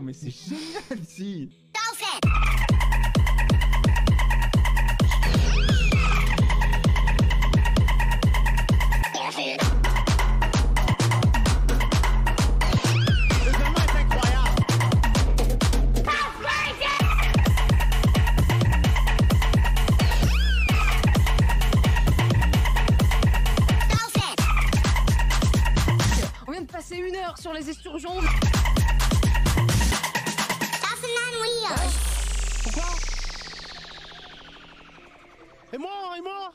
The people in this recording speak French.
mais c'est génial ici On vient de passer une heure sur les esturgeons. Et moi Et moi